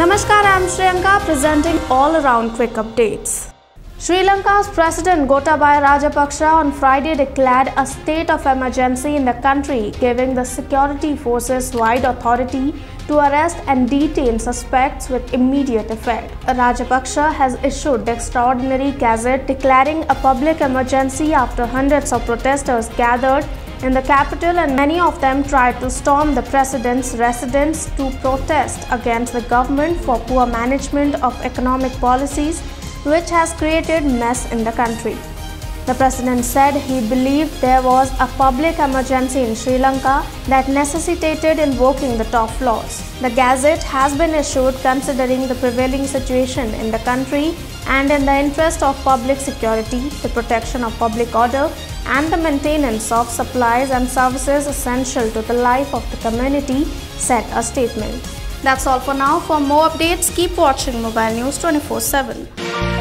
I'm Shriyanka presenting all around quick updates. Sri Lanka's President Gotabaya Rajapaksa on Friday declared a state of emergency in the country, giving the security forces wide authority to arrest and detain suspects with immediate effect. Rajapaksa has issued the extraordinary gazette declaring a public emergency after hundreds of protesters gathered in the capital and many of them tried to storm the president's residence to protest against the government for poor management of economic policies which has created mess in the country. The president said he believed there was a public emergency in Sri Lanka that necessitated invoking the top laws. The Gazette has been issued considering the prevailing situation in the country and in the interest of public security, the protection of public order, and the maintenance of supplies and services essential to the life of the community, said a statement. That's all for now. For more updates, keep watching Mobile News 24 7.